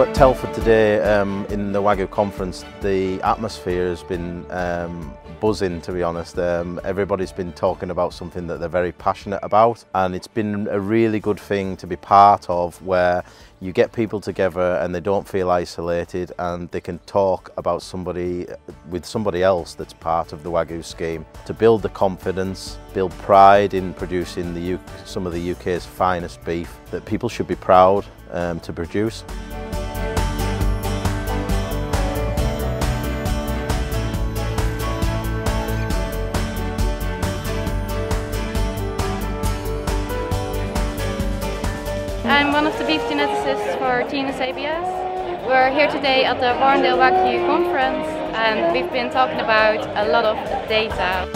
At Telford today um, in the Wagyu conference, the atmosphere has been um, buzzing to be honest. Um, everybody's been talking about something that they're very passionate about and it's been a really good thing to be part of where you get people together and they don't feel isolated and they can talk about somebody with somebody else that's part of the Wagyu scheme to build the confidence, build pride in producing the U some of the UK's finest beef that people should be proud um, to produce. I'm one of the beef geneticists for Genus ABS. We're here today at the Warrendale Wagyu conference and we've been talking about a lot of data.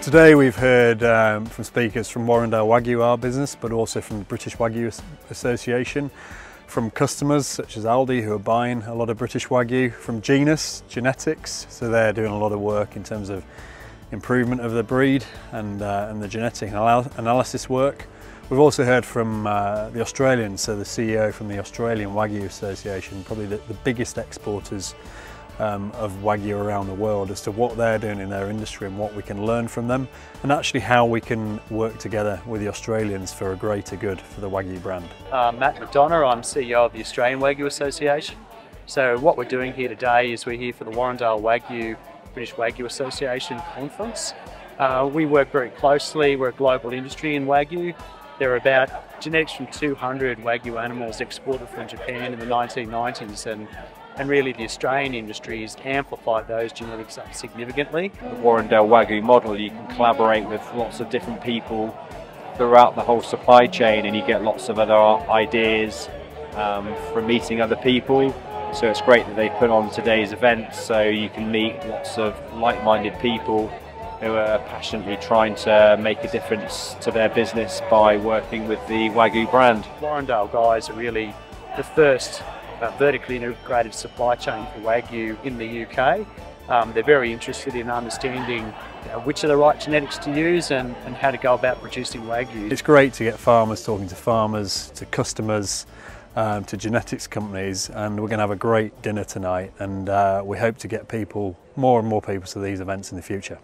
Today we've heard um, from speakers from Warrendale Wagyu, our business, but also from the British Wagyu Association, from customers such as Aldi who are buying a lot of British Wagyu, from Genus Genetics, so they're doing a lot of work in terms of improvement of the breed and, uh, and the genetic analysis work. We've also heard from uh, the Australians, so the CEO from the Australian Wagyu Association, probably the, the biggest exporters um, of Wagyu around the world as to what they're doing in their industry and what we can learn from them and actually how we can work together with the Australians for a greater good for the Wagyu brand. Uh, Matt McDonagh, I'm CEO of the Australian Wagyu Association. So what we're doing here today is we're here for the Warrendale Wagyu British Wagyu Association conference. Uh, we work very closely, we're a global industry in Wagyu. There are about genetics from 200 Wagyu animals exported from Japan in the 1990s and and really the Australian industry has amplified those genetics up significantly. The Warrendale Wagyu model, you can collaborate with lots of different people throughout the whole supply chain and you get lots of other ideas um, from meeting other people. So it's great that they put on today's event so you can meet lots of like-minded people who are passionately trying to make a difference to their business by working with the Wagyu brand. Warrendale guys are really the first uh, vertically integrated supply chain for Wagyu in the UK. Um, they're very interested in understanding know, which are the right genetics to use and, and how to go about producing Wagyu. It's great to get farmers talking to farmers, to customers, um, to genetics companies and we're going to have a great dinner tonight and uh, we hope to get people, more and more people to these events in the future.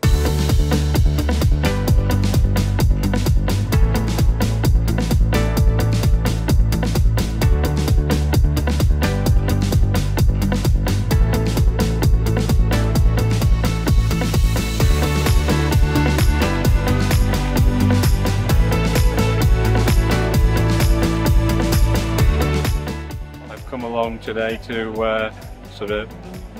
Today to uh, sort of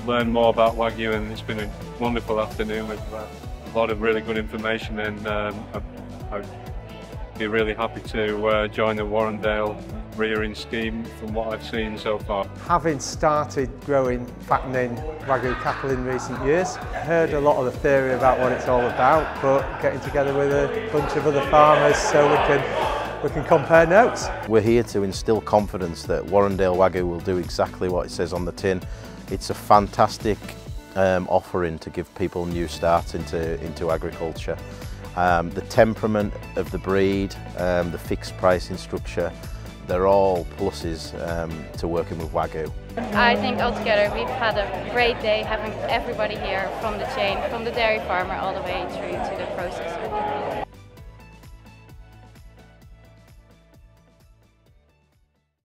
learn more about Wagyu and it's been a wonderful afternoon with uh, a lot of really good information and um, I, I'd be really happy to uh, join the Warrendale rearing scheme from what I've seen so far. Having started growing, fattening Wagyu cattle in recent years, heard a lot of the theory about what it's all about but getting together with a bunch of other farmers so we can we can compare notes. We're here to instill confidence that Warrendale Wagyu will do exactly what it says on the tin. It's a fantastic um, offering to give people new starts into, into agriculture. Um, the temperament of the breed, um, the fixed pricing structure, they're all pluses um, to working with Wagyu. I think altogether we've had a great day having everybody here from the chain, from the dairy farmer all the way through to the processor.